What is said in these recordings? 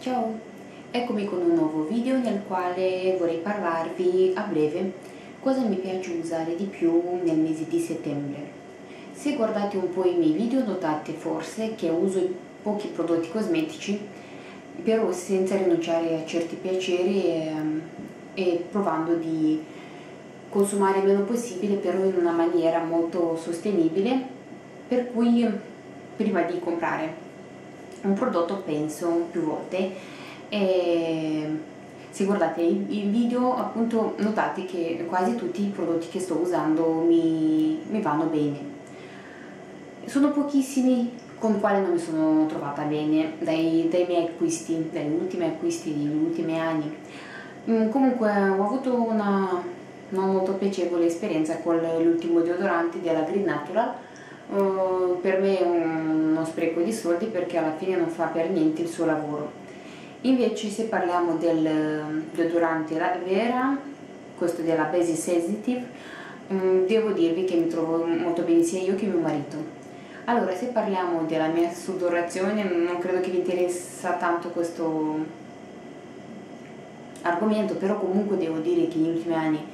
Ciao, eccomi con un nuovo video nel quale vorrei parlarvi a breve cosa mi piace usare di più nel mese di settembre. Se guardate un po' i miei video notate forse che uso pochi prodotti cosmetici però senza rinunciare a certi piaceri e, ehm, e provando di consumare il meno possibile però in una maniera molto sostenibile per cui prima di comprare un prodotto penso più volte. E se guardate i video appunto notate che quasi tutti i prodotti che sto usando mi, mi vanno bene. Sono pochissimi con quali non mi sono trovata bene dai, dai miei acquisti, dagli ultimi acquisti degli ultimi anni. Mm, comunque ho avuto una non molto piacevole esperienza con l'ultimo deodorante della Green Natural per me è uno spreco di soldi perché alla fine non fa per niente il suo lavoro. Invece se parliamo del deodorante La Vera, questo della Basic Sensitive, um, devo dirvi che mi trovo molto bene sia io che mio marito. Allora, se parliamo della mia sudorazione, non credo che vi interessa tanto questo argomento, però comunque devo dire che negli ultimi anni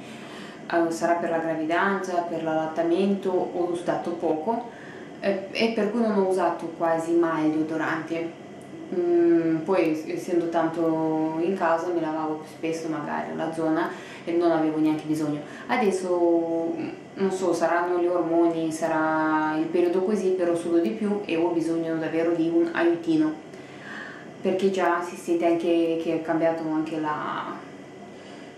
eh, sarà per la gravidanza, per l'allattamento, ho usato poco eh, e per cui non ho usato quasi mai il deodorante. Mm, poi essendo tanto in casa mi lavavo spesso magari la zona e non avevo neanche bisogno. Adesso non so, saranno gli ormoni, sarà il periodo così, però sudo di più e ho bisogno davvero di un aiutino perché già si sente anche che è cambiato anche la,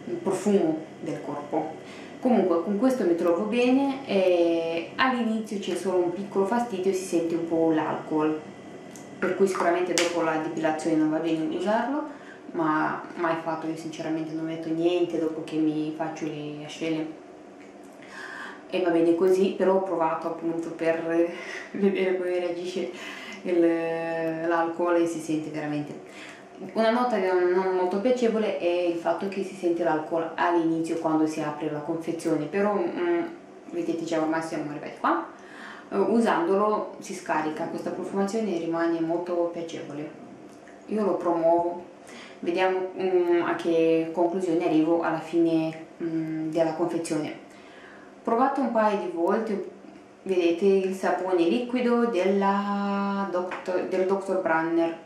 il profumo del corpo. Comunque con questo mi trovo bene all'inizio c'è solo un piccolo fastidio si sente un po' l'alcol. Per cui sicuramente dopo la depilazione non va bene usarlo ma mai fatto. Io sinceramente non metto niente dopo che mi faccio le ascelle. E va bene così però ho provato appunto per vedere come reagisce l'alcol e si sente veramente una nota non molto piacevole è il fatto che si sente l'alcol all'inizio quando si apre la confezione, però mm, vedete già ormai siamo arrivati qua, uh, usandolo si scarica, questa profumazione rimane molto piacevole. Io lo promuovo, vediamo um, a che conclusione arrivo alla fine um, della confezione. Provato un paio di volte, vedete il sapone liquido della Doctor, del Dr. Branner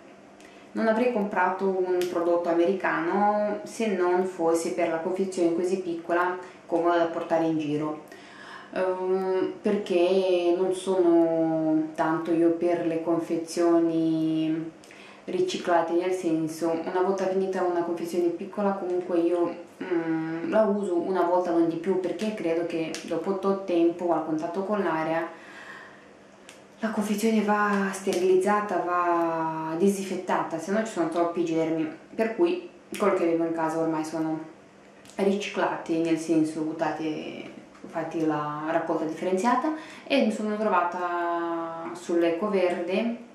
non avrei comprato un prodotto americano se non fosse per la confezione così piccola comoda da portare in giro. Um, perché non sono tanto io per le confezioni riciclate nel senso una volta finita una confezione piccola comunque io um, la uso una volta non di più perché credo che dopo tot tempo al contatto con l'aria la confezione va sterilizzata, va disinfettata, se no ci sono troppi germi, per cui quello che avevo in casa ormai sono riciclati, nel senso buttati, fatti la raccolta differenziata e mi sono trovata sull'Eco Verde,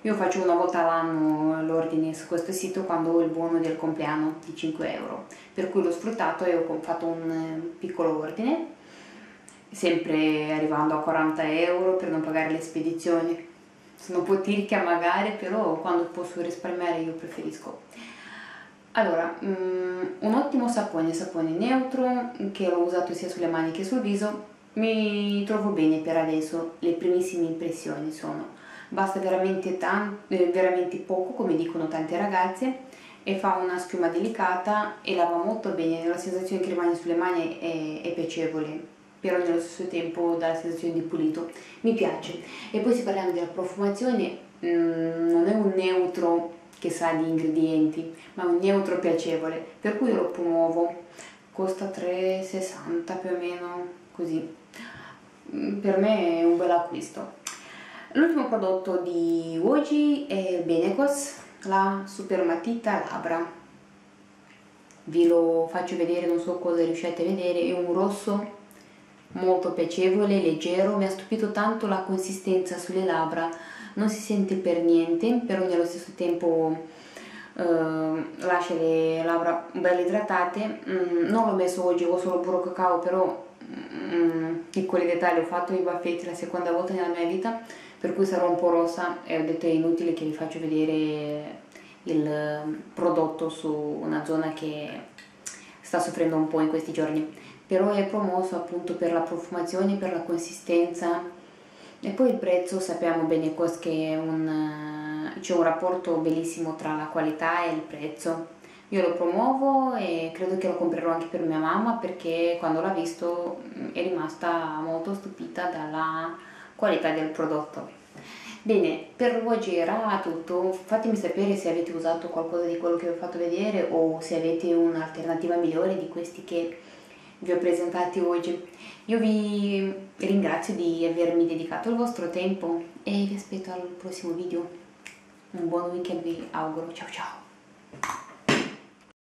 io faccio una volta all'anno l'ordine su questo sito quando ho il buono del compleanno di 5 euro, per cui l'ho sfruttato e ho fatto un piccolo ordine sempre arrivando a 40 euro per non pagare le spedizioni. Sono un po' tirchia magari, però quando posso risparmiare io preferisco. Allora, um, un ottimo sapone, sapone neutro, che l'ho usato sia sulle mani che sul viso, mi trovo bene per adesso, le primissime impressioni sono, basta veramente, eh, veramente poco, come dicono tante ragazze, e fa una schiuma delicata e lava molto bene, la sensazione che rimane sulle mani è, è piacevole, però nello stesso tempo dà la sensazione di pulito. Mi piace. E poi se parliamo della profumazione mm, non è un neutro che sa di ingredienti ma un neutro piacevole per cui lo promuovo. Costa 3,60 più o meno così. Mm, per me è un bel acquisto. L'ultimo prodotto di oggi è Benecos la super matita labbra. Vi lo faccio vedere non so cosa riuscite a vedere è un rosso molto piacevole, leggero, mi ha stupito tanto la consistenza sulle labbra, non si sente per niente, però nello stesso tempo eh, lascia le labbra belle idratate, mm, non l'ho messo oggi, ho solo burro cacao, però mm, piccoli dettagli, ho fatto i baffetti la seconda volta nella mia vita, per cui sarò un po' rossa e ho detto è inutile che vi faccio vedere il prodotto su una zona che sta soffrendo un po' in questi giorni però è promosso appunto per la profumazione, per la consistenza. E poi il prezzo sappiamo bene che un, c'è un rapporto bellissimo tra la qualità e il prezzo. Io lo promuovo e credo che lo comprerò anche per mia mamma perché quando l'ha visto mm, è rimasta molto stupita dalla qualità del prodotto. Bene, per oggi era tutto, fatemi sapere se avete usato qualcosa di quello che vi ho fatto vedere o se avete un'alternativa migliore di questi che vi ho presentati oggi. Io vi ringrazio di avermi dedicato il vostro tempo e vi aspetto al prossimo video. Un buon weekend vi auguro, ciao ciao!